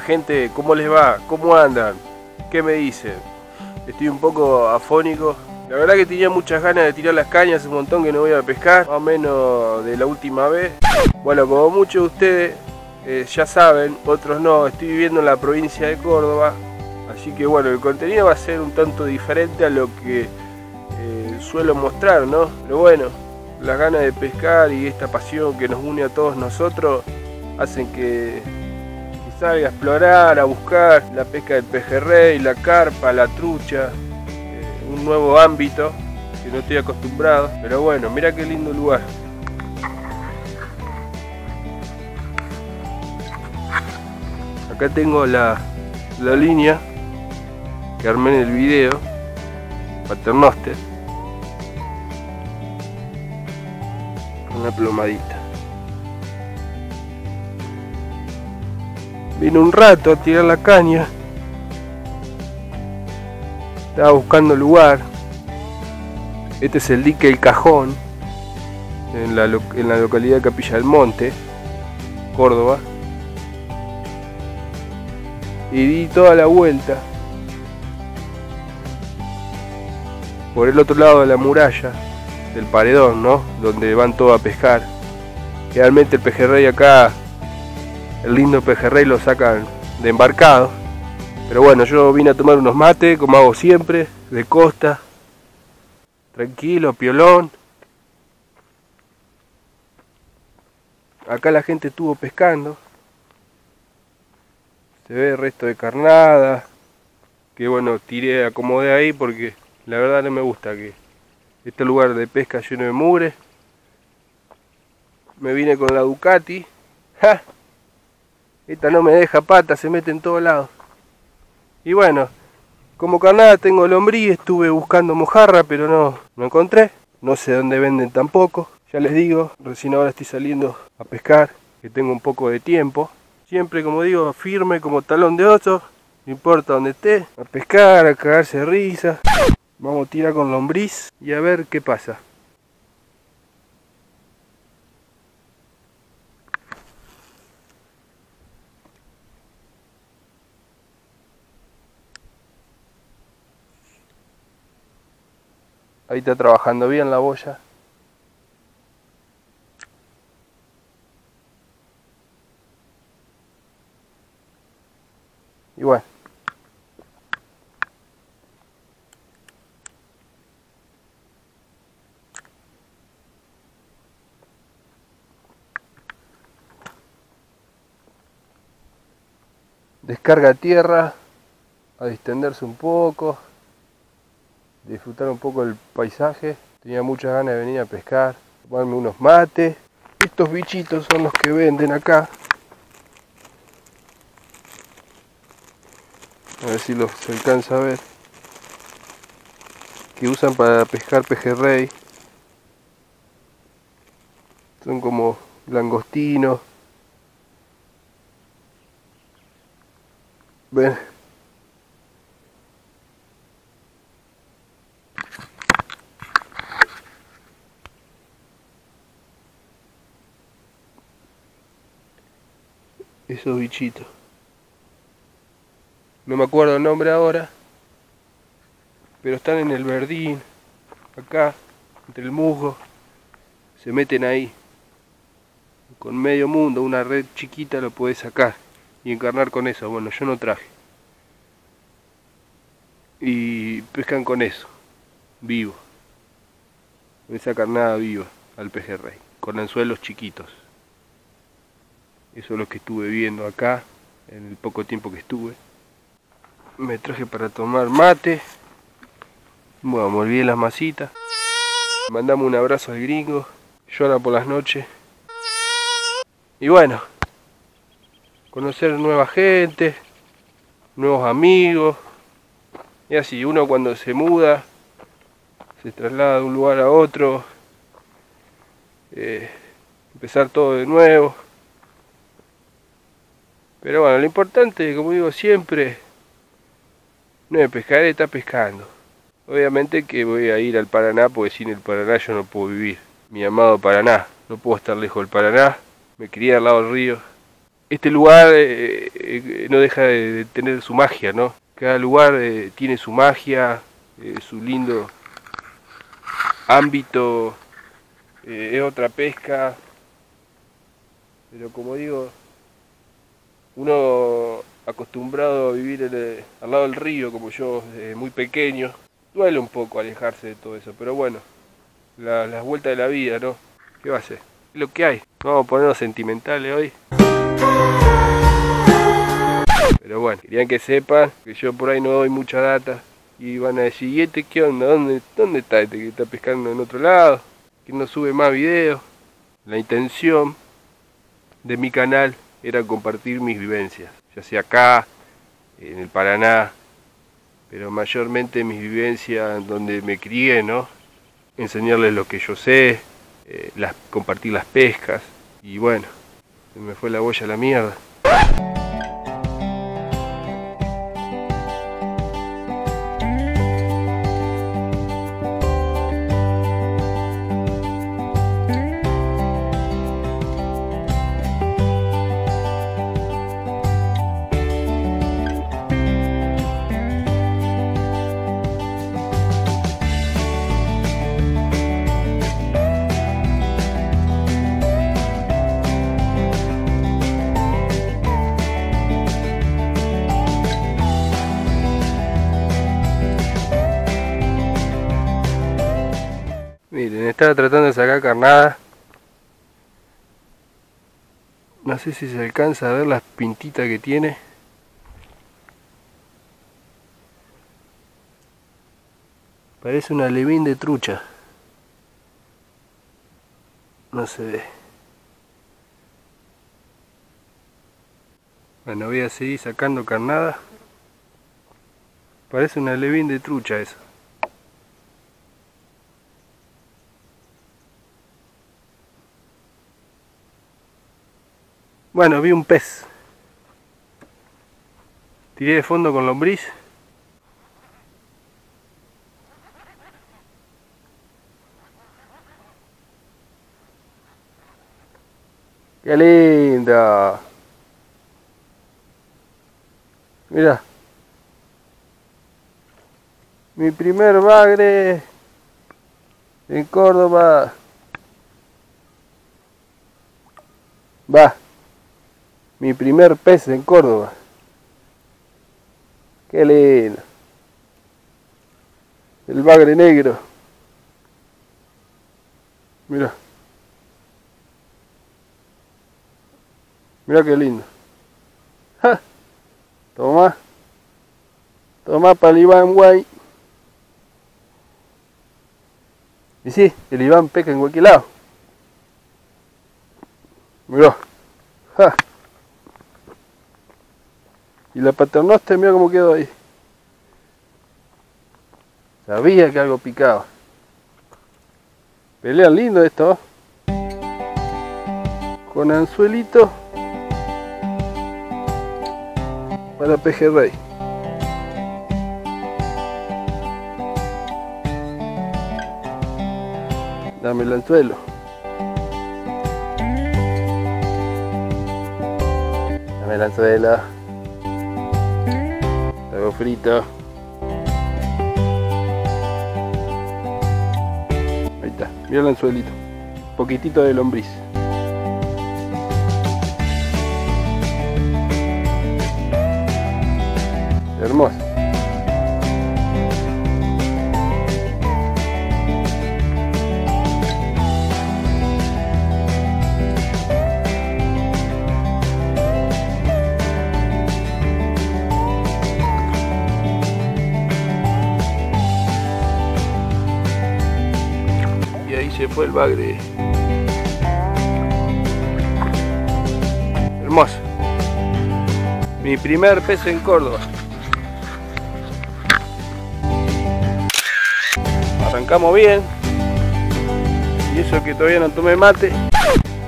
gente, ¿cómo les va? ¿Cómo andan? ¿Qué me dicen? Estoy un poco afónico. La verdad que tenía muchas ganas de tirar las cañas, un montón que no voy a pescar, más o menos de la última vez. Bueno, como muchos de ustedes eh, ya saben, otros no, estoy viviendo en la provincia de Córdoba, así que bueno, el contenido va a ser un tanto diferente a lo que eh, suelo mostrar, ¿no? Pero bueno, las ganas de pescar y esta pasión que nos une a todos nosotros hacen que, salga a explorar, a buscar la pesca del pejerrey, la carpa, la trucha, eh, un nuevo ámbito que no estoy acostumbrado. Pero bueno, mira qué lindo lugar. Acá tengo la, la línea que armé en el video, Paternoster. Una plomadita. Vine un rato a tirar la caña. Estaba buscando lugar. Este es el dique El Cajón, en la, en la localidad de Capilla del Monte, Córdoba. Y di toda la vuelta. Por el otro lado de la muralla, del paredón, ¿no? Donde van todos a pescar. Realmente el pejerrey acá el lindo pejerrey lo sacan de embarcado. Pero bueno, yo vine a tomar unos mates, como hago siempre, de costa. Tranquilo, piolón. Acá la gente estuvo pescando. Se ve el resto de carnada. Que bueno, tiré, acomodé ahí porque la verdad no me gusta que este lugar de pesca lleno de mugre. Me vine con la Ducati. Esta no me deja pata, se mete en todos lados. Y bueno, como carnada tengo lombriz, estuve buscando mojarra, pero no, no encontré. No sé dónde venden tampoco. Ya les digo, recién ahora estoy saliendo a pescar, que tengo un poco de tiempo. Siempre, como digo, firme como talón de oso. No importa dónde esté. A pescar, a cagarse de risa. Vamos a tirar con lombriz y a ver qué pasa. Ahí está trabajando bien la boya. Y bueno. Descarga tierra a distenderse un poco disfrutar un poco del paisaje. Tenía muchas ganas de venir a pescar, tomarme unos mates. Estos bichitos son los que venden acá. A ver si los alcanza a ver. Que usan para pescar pejerrey. Son como langostinos. Ven, esos bichitos. No me acuerdo el nombre ahora, pero están en el verdín, acá, entre el musgo, se meten ahí. Con medio mundo, una red chiquita lo puedes sacar y encarnar con eso. Bueno, yo no traje. Y pescan con eso, vivo. Esa carnada viva al pejerrey, con anzuelos chiquitos. Eso es lo que estuve viendo acá en el poco tiempo que estuve. Me traje para tomar mate. Bueno, me olvidé las masitas. Mandamos un abrazo al gringo. Llora por las noches. Y bueno, conocer nueva gente, nuevos amigos. Y así, uno cuando se muda, se traslada de un lugar a otro, eh, empezar todo de nuevo. Pero bueno, lo importante, como digo siempre, no es pescar, está pescando. Obviamente que voy a ir al Paraná, porque sin el Paraná yo no puedo vivir. Mi amado Paraná, no puedo estar lejos del Paraná. Me crié al lado del río. este lugar eh, eh, no deja de tener su magia, ¿no? Cada lugar eh, tiene su magia, su lindo ámbito, es otra pesca, pero como digo, uno acostumbrado a vivir al lado del río, como yo, muy pequeño, duele un poco alejarse de todo eso, pero bueno, las vueltas de la vida, ¿no? ¿Qué va a ser? Lo que hay. Vamos a ponernos sentimentales hoy. Pero bueno, querían que sepan que yo por ahí no doy mucha data. Y van a decir, ¿y este qué onda? ¿Dónde, dónde está este que está pescando en otro lado? Que no sube más videos. La intención de mi canal era compartir mis vivencias. Ya sea acá, en el Paraná, pero mayormente mis vivencias donde me crié, ¿no? Enseñarles lo que yo sé, eh, las, compartir las pescas. Y bueno, me fue la boya a la mierda. Estaba tratando de sacar carnada. No sé si se alcanza a ver las pintitas que tiene. Parece una levín de trucha. No se ve. Bueno, voy a seguir sacando carnada. Parece una levín de trucha eso. Bueno, vi un pez. Tiré de fondo con lombriz. ¡Qué linda! Mira. Mi primer bagre en Córdoba. Va mi primer pez en Córdoba. Qué lindo. El bagre negro. Mira. Mira qué lindo. Toma. Toma para el Iván Guay. Y sí, el Iván peca en cualquier lado. Mira. Ja. Y la paternoster, mira cómo quedó ahí. Sabía que algo picaba. Pelean lindo esto. Con anzuelito. Para pejerrey. Dame el anzuelo. Dame el anzuelo frito. Ahí está, mira el anzuelito. Poquitito de lombriz. Fue el bagre. Hermoso. Mi primer pez en Córdoba. Arrancamos bien. Y eso que todavía no tomé mate.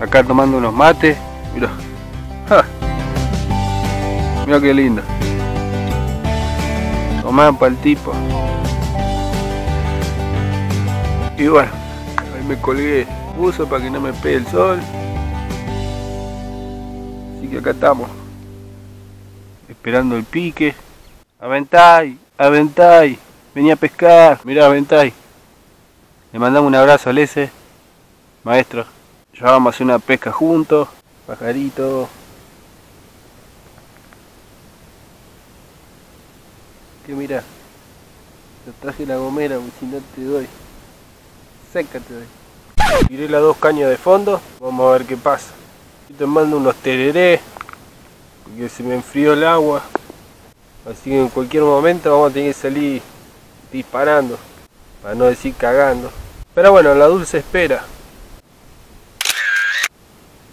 Acá tomando unos mates. Mira. Mira qué lindo. Tomaban para el tipo. Y bueno me colgué uso para que no me pegue el sol. Así que acá estamos. Esperando el pique. Aventay, Aventay, venía a pescar. Mirá, Aventay. Le mandamos un abrazo al ese, maestro. Ya vamos a hacer una pesca juntos. Pajarito. Que mira, te traje la gomera, si no te doy. Seca te doy. Tiré las dos cañas de fondo, vamos a ver qué pasa. Estoy tomando unos tereré, porque se me enfrió el agua. Así que en cualquier momento vamos a tener que salir disparando, para no decir cagando. Pero bueno, la dulce espera.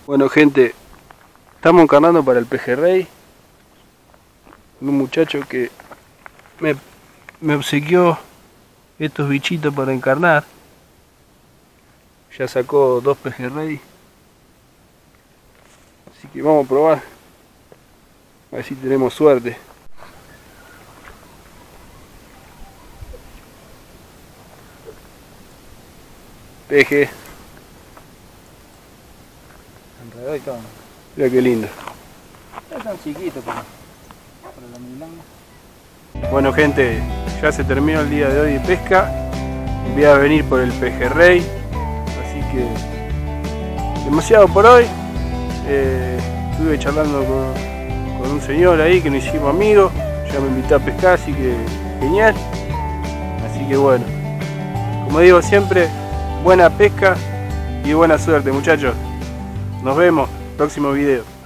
Bueno gente, estamos encarnando para el pejerrey. Un muchacho que me, me obsequió estos bichitos para encarnar. Ya sacó dos pejerrey. Así que vamos a probar. A ver si tenemos suerte. Peje. Enredó y todo. Mira qué lindo. La milanga. Bueno gente, ya se terminó el día de hoy de pesca. Voy a venir por el pejerrey. Demasiado por hoy. Eh, estuve charlando con, con un señor ahí que nos hicimos amigos. Ya me invitó a pescar, así que genial. Así que bueno, como digo siempre, buena pesca y buena suerte muchachos. Nos vemos, próximo video.